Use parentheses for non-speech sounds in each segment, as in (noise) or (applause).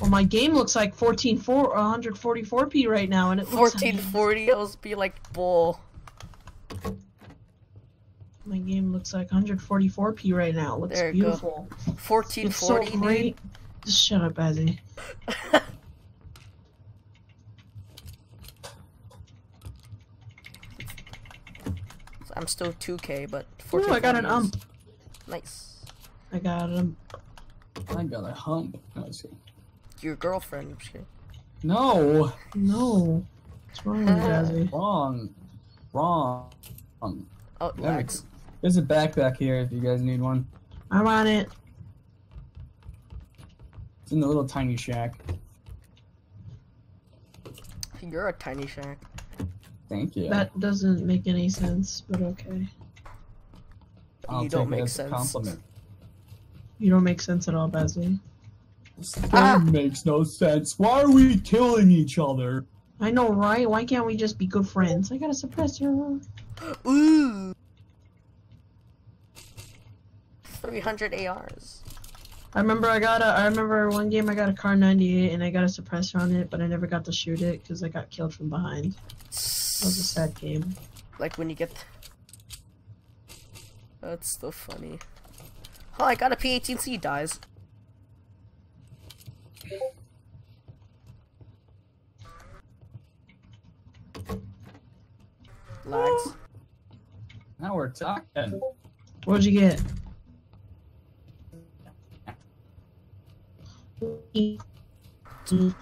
Well, my game looks like 14.4 144p right now, and it looks like 1440, I was be like, bull. my game looks like 144p right now. It looks There you go. beautiful. It's so 1440, dude. great. Just shut up, Azzy. (laughs) I'm still 2k, but Ooh, 1440 I got an is ump. Nice. I got him. I got a hump. No, it's- Your girlfriend. I'm just kidding. no, No. What's wrong with you, (laughs) Azzy? wrong, wrong. Um, Oh, There. There's a backpack here if you guys need one. I'm on it. It's in the little tiny shack. You're a tiny shack. Thank you. That doesn't make any sense, but okay. I'll you don't take it make as a sense. Compliment. You don't make sense at all, Bazzy. This Ah! makes no sense. Why are we killing each other? I know, right? Why can't we just be good friends? I gotta suppress your. Ooh. 300 ARs. I remember I got a. I remember one game I got a Kar 98 and I got a suppressor on it, but I never got to shoot it because I got killed from behind. That was a sad game. Like when you get. That's so funny. Oh, I got a P18C dies. Lags. Now we're talking. What'd you get? Diego,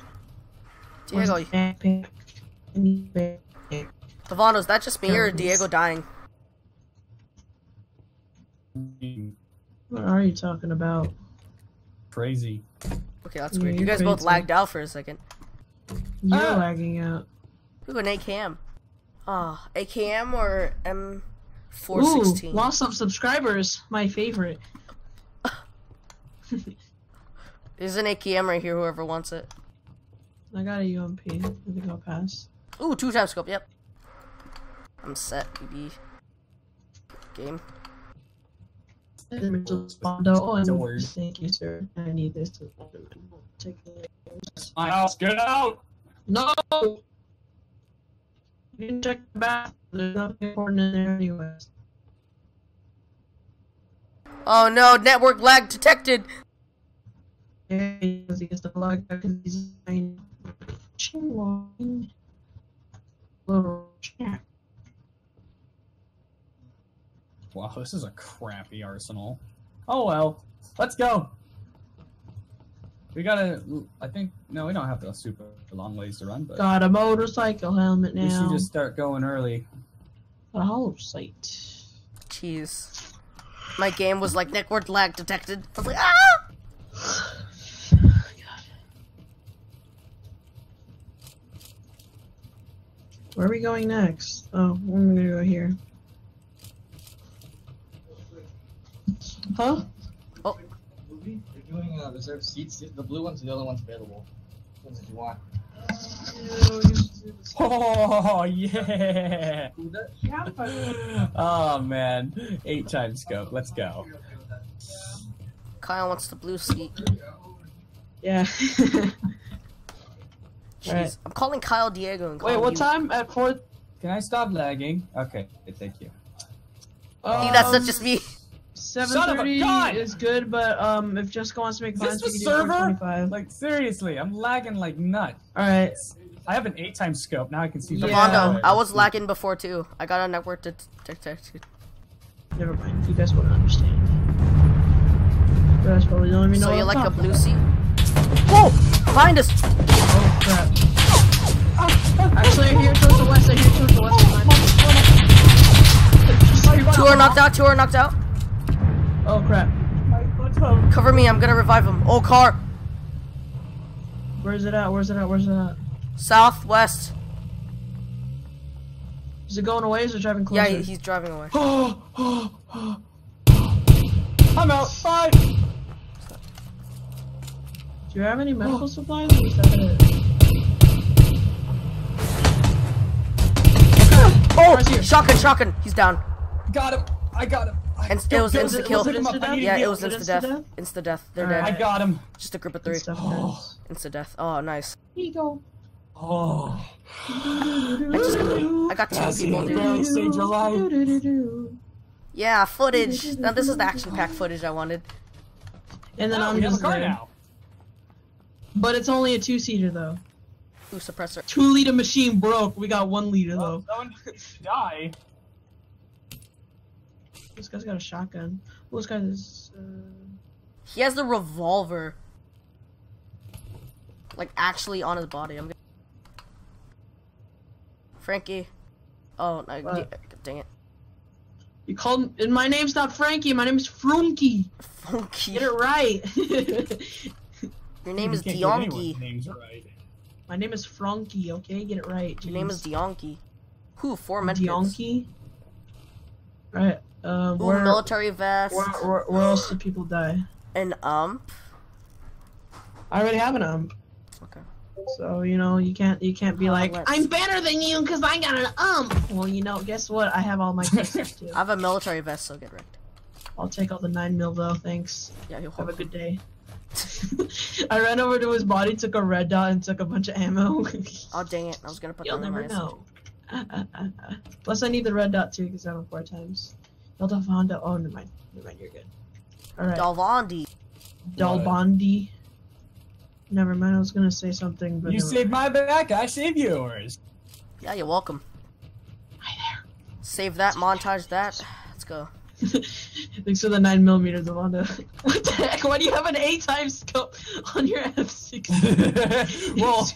Backpack. Devon, was that just me or Diego dying? What are you talking about? Crazy. Okay, that's Yeah, weird. You you're guys both lagged out for a second. You're Ah. lagging out. Ooh, an AKM. Ah, AKM or M416? Ooh, lost some subscribers. My favorite. There's an AKM right here, whoever wants it. I got a UMP. I think I'll pass. Ooh, two times scope, yep. I'm set, BB. Game. Oh, and Don't worry. thank you, sir. I need this to take it. My house, get out! No! You can check the bath. There's nothing important in there anyways. Oh no, network lag detected! Yeah, because he gets the log because he's fine. Ching Little chat. Wow, this is a crappy arsenal. Oh well, let's go. We gotta. I think no, we don't have a super long ways to run, but Got a motorcycle helmet now. we should just start going early. A hollow sight. Jeez. My game was like network lag detected. I was like, ah! Where are we going next? Oh, I'm gonna go here. Huh? Movie. Doing uh, reserved seats. The blue one's the other one's available. Which ones did you want? (laughs) Oh yeah! (laughs) oh man, eight times scope. Let's go. Kyle wants the blue seat. Yeah. (laughs) Jeez. Alright. I'm calling Kyle Diego and Wait, what you. time? At four? Can I stop lagging? Okay, thank you. Um, See, that's not just me. Seven Son of a thirty gun! is good, but um, if Jessica wants to make Is plans, this we the can do server? 425. Like seriously, I'm lagging like nuts. All right. I have an eight times scope now. I can see. Yeah. I was lagging before too. I got a network det- detected. Never mind. You guys won't understand. You guys probably don't even. So you like a blue about. seat? Whoa! Behind us! Oh crap! Actually, I hear towards the west. I hear towards the west. Two are knocked out, two are knocked out. Oh crap! Cover me, I'm gonna revive him. Oh, car! Where's it at? Where's it at? Where's it at? Southwest. Is it going away? Is it driving closer? Yeah, he's driving away. (gasps) I'm out. Bye. Do you have any medical (gasps) supplies? Or is that it? Oh! Shotgun, shotgun! He's down. Got him. I got him. And it was Go- go- insta kill. pick him up. I need Yeah, it was insta death. Insta death. They're dead. I got him. Just a group of three. stuff, Oh. guys. Insta death. Oh, nice. Here you go. Oh. I just I got two people, dude. saved your life. Yeah, footage. Now this is the action pack footage I wanted. And then Oh, I'm we have a just car there. now. But it's only a two seater though. Ooh, suppressor. Two liter machine broke. We got one liter though. Someone (laughs) die. This guy's got a shotgun. Well, this guy's. Uh... He has the revolver. Like actually on his body. I'm. Gonna... Frankie. Oh, no, What? dang it. You called. And my name's not Frankie. My name's Frunky. Funky. Get it right. (laughs) Your name You is can't get anyone's Dionky. Names right. my name is Frunky. Okay, get it right. Your name is jeez. Dionky. Who? Four medkits. Dionky. Right. Uh, Ooh, where, military vest. where, where, where else do people die? An ump. I already have an ump. Okay. So you know you can't you can't be Uh, like let's- I'm better than you because I got an ump. Well, you know, guess what? I have all my (laughs) stuff too. I have a military vest, so get wrecked. I'll take all the nine mil though. Thanks. Yeah, you'll Have a good day. (laughs) I ran over to his body, took a red dot, and took a bunch of ammo. Oh, dang it. I was gonna put You'll that on my never know. (laughs) Plus, I need the red dot too because I have four times. Delta Honda. Oh, never mind. Never mind. You're good. All right. Dalvondi. Dalbondi. Never mind. I was gonna say something, but You never saved my back, I saved yours. Yeah, you're welcome. Hi there. Save that, montage that. Let's go. (laughs) Thanks for the nine millimeter, Delonda. (laughs) what the heck? Why do you have an eight times scope on your F6? (laughs) well,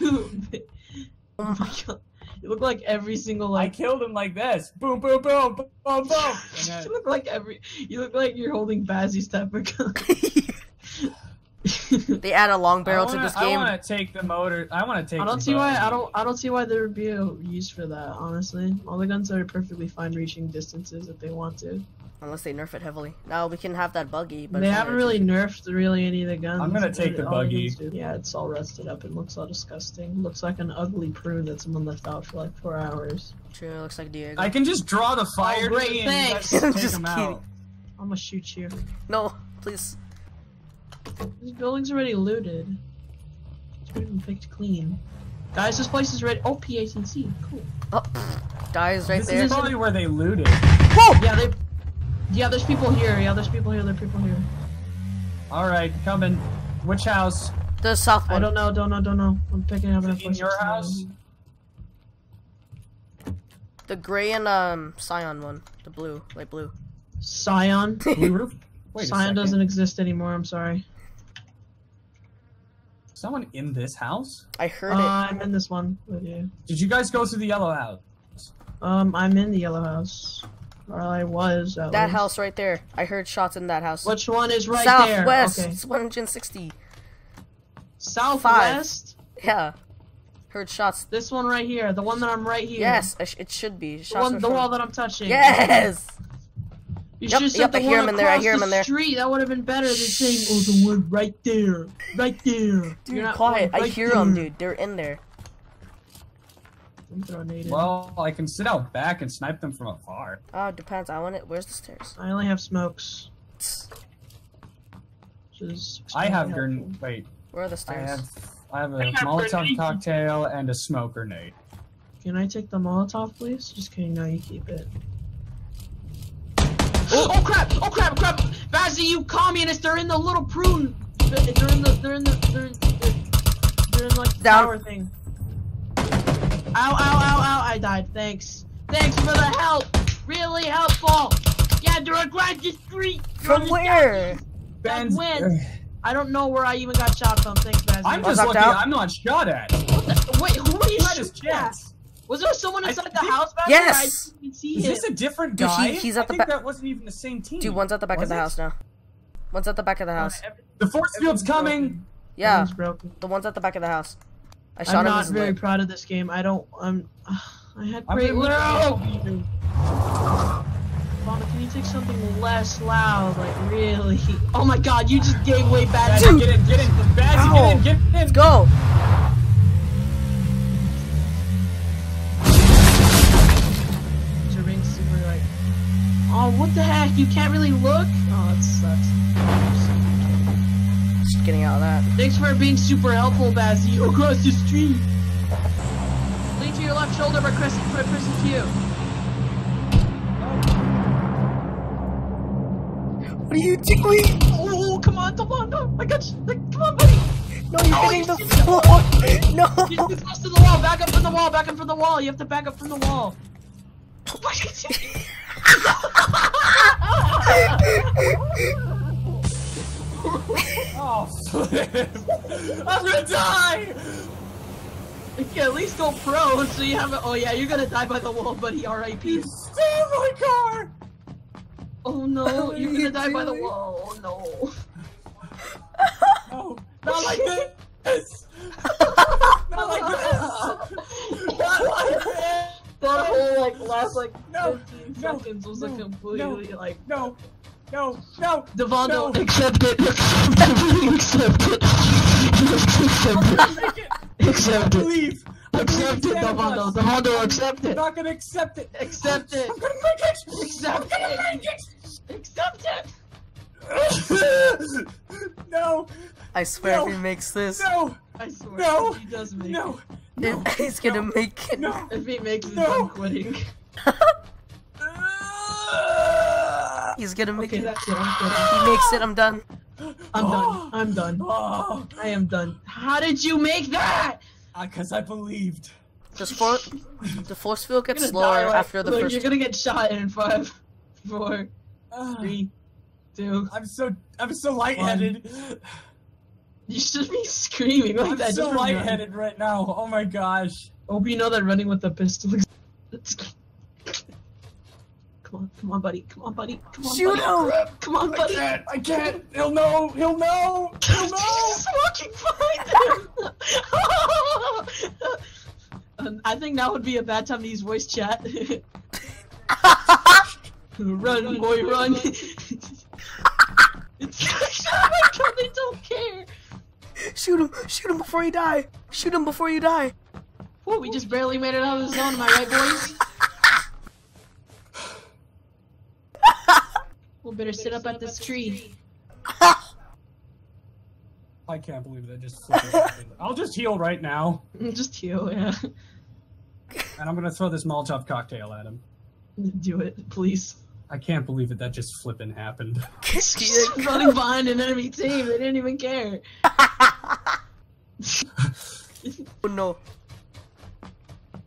Oh my god. You look like every single I like. killed him like this. Boom, boom, boom, boom, boom, boom. And (laughs) you look like every. You look like you're holding Bazzy's type of gun. (laughs) (laughs) They add a long barrel I to wanna, this game. I want to take the motor. I want to take. I don't the see why. I don't. I don't see why there would be a use for that. Honestly, all the guns are perfectly fine reaching distances if they want to. Unless they nerf it heavily. Now we can have that buggy, but they haven't only- really nerfed really any of the guns. I'm gonna take the buggy. guns Yeah, it's all rusted up and looks all disgusting. Looks like an ugly prune that someone left out for like four hours. True, looks like Diego. I can just draw the oh, fire. Oh, great, and you thanks. guys (laughs) I'm take just them kidding. out. I'm gonna shoot you. No, please. This building's already looted. It's already been picked clean. Guys, this place is ready. Oh, PATC. Cool. Oh, pfft, dies right This is probably where they looted. Yeah, they. Yeah, there's people here. Yeah, there's people here. There's people here. All right, coming. Which house? The south one. I don't know. Don't know. Don't know. I'm picking up Is an in your F416. house? The gray and um cyan one. The blue, light blue. Scion. (laughs) Blue roof. Wait a Scion second. doesn't exist anymore. I'm sorry. Someone in this house? I heard Uh, it. I'm in this one with you. Did you guys go to the yellow house? Um, I'm in the yellow house. Or I was. At That least. house right there. I heard shots in that house. Which one is right Southwest. there? Okay. It's 160. Southwest. Yeah. Heard shots. This one right here. The one that I'm right here. Yes, sh- it should be. The, one, the wall that I'm touching. Yes. You Yep, should've yep, the I hear one him in there, I hear him in there. Street. That would have been better than saying, "Oh, the one right there, right there." Dude, You're quiet. going I right hear them, dude. They're in there. I'm throwing nade in. Well, I can sit out back and snipe them from afar. Oh, depends. I want it. Where's the stairs? I only have smokes. Which I have extremely gren. Wait, Where are the stairs? I stairs? have. I have a I Molotov grenades. cocktail and a smoke grenade. Can I take the Molotov, please? Just kidding. No, you keep it. Oh. Oh, crap! Oh crap! Crap! Bazzy, you communists! They're in the little prune. They're they're in the. They're in the. They're in, they're, they're in like the Down. tower thing. Ow! Ow! Ow! Ow! I died. Thanks. Thanks for the help. Really helpful. Yeah, they're across the street. They're From where? southeast. When? I don't know where I even got shot from. Thanks, Bazzy. I'm just lucky out? I'm not shot at. What the- Wait, who are you He had his shooting at? Chance. Was there someone I inside the think- house? Bazzy? Yes! I didn't even see Is him. this a different Dude, he- guy? he's I the think ba- that wasn't even the same team. Dude, one's at the back Was of the it? house now. One's at the back of the house. Uh, The force field's coming. broken. Yeah, the one's at the back of the house. I shot I'm him. not very lit. proud of this game. I don't. I'm. (sighs) I had I'm great. gonna No! Mama, can you take something less loud? Like really? (laughs) Oh my God! You just gave way bad. Bazzy, get in, get in. Bazzy, Ow. get in, get in. Let's go. What the heck? You you can't really look. Oh, that sucks. Just getting out of that. Thanks for being super helpful, Bazzy. Across the street. Lean to your left shoulder by pressing, by pressing Q. What are you doing? Oh, come on, come on, no. I got you. Like, come on, buddy. No, you're Oh, hitting you the should- floor. No. You're too close to the wall. Back up from the wall. Back up from the wall. You have to back up from the wall. (laughs) Oh! (laughs) I'm gonna die! You can at least go pro, so you have. A, oh yeah, you're gonna die by the wall, buddy. R.I.P. Stay my car! Oh no, you're gonna you die by the wall. Oh no. No, (laughs) oh, not like this! not like this! (laughs) Not like this! That whole like last like No, 15 no, seconds was no, a completely like No, no, no! Devonto, No. accept (laughs) it, accept it, accept it, accept it, Leave! accept it, Devonto, Devonto, accept I'm it, not gonna accept it! accept it, I'm gonna make it! Accept I'm gonna it. make it! accept it. (laughs) no! I swear No. if he makes this, No! I swear, No. if he does make No! it, No. (laughs) he's gonna make it. No! if he makes it, No. I'm quitting. He's gonna make Okay, it. that's it. I'm If he makes it, I'm done. I'm done. I'm done. Oh, I am done. How did you make that? Uh, because I believed. Just for the force field gets slower die, like- after the look, first. You're gonna get shot in five, four, three, two. I'm so I'm so lightheaded. You should be screaming like I'm that. so just for fun. lightheaded right now. Oh my gosh. Hope you know that running with a pistol is. Come on, come on, buddy. Come on, buddy. Come on, Shoot buddy. him! Come on, buddy. I can't. I can't. He'll know. He'll know. He'll know. He's walking behind him. Um, I think now would be a bad time to use voice chat. (laughs) run, boy, run. it's oh my god, they don't care. Shoot him! Shoot him before you die! Shoot him before you die! Whoa, we just barely made it out of the zone, am I right, boys? We better sit up at this tree. (laughs) I can't believe that just. happened. I'll just heal right now, (laughs) Just heal, yeah. and I'm gonna throw this Molotov cocktail at him. Do it, please. I can't believe it. That just flipping happened. Just (laughs) running behind an enemy team, they didn't even care. Oh no.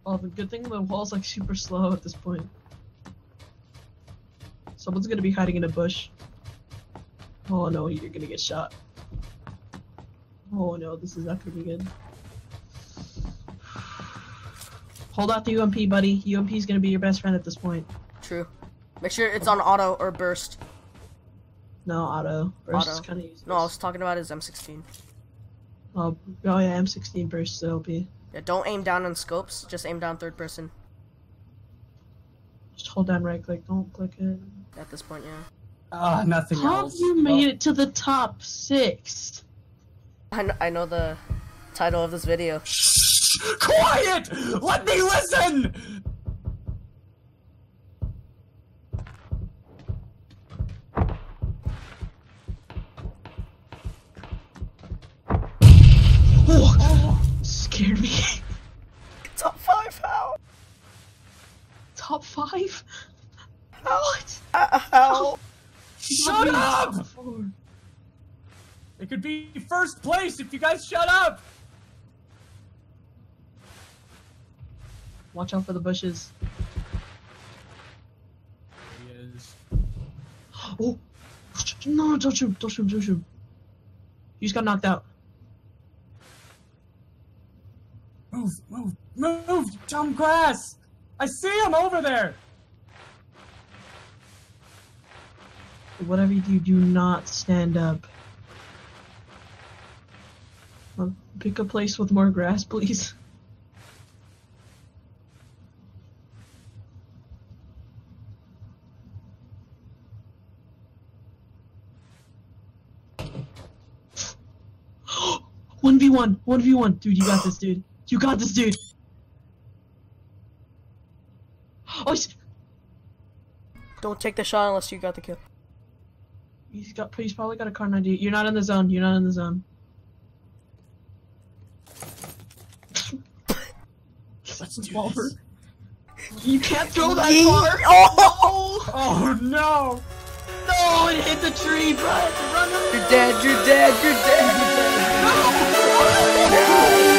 Oh, the good thing the wall's like super slow at this point. Someone's gonna be hiding in a bush. Oh no, you're gonna get shot. Oh no, this is not gonna be good. Hold out the UMP, buddy. UMP is gonna be your best friend at this point. True. Make sure it's on auto or burst. No, auto. Burst is kind of useless. No, I was talking about his M16. Oh, oh yeah, M16 burst OP. Yeah, don't aim down on scopes. Just aim down third person. Just hold down right click, don't click it. At this point, yeah. Ah, nothing How have else. you made it to the top six? I know, I know the title of this video. Shh! Quiet! Let me listen! Oh, scared me. (laughs) Top five, how? Top five? What? How? Shut up! It could be first place if you guys shut up! Watch out for the bushes. There He is. Oh! No, don't shoot, don't shoot, don't shoot. You just got knocked out. Move, move, move, dumb grass! I see him over there! Whatever you do, do not stand up. Uh, Pick a place with more grass, please. (laughs) One v one, one v one, dude. You got this, dude. You got this, dude. Oh, Don't take the shot unless you got the kill. He's got. He's probably got a car 90. You're not in the zone. You're not in the zone. Let's revolver. You can't throw that Yeet. far. (laughs) Oh! oh no! No! It hit the tree. Run. You're dead. You're dead. You're dead. You're (laughs) dead. No!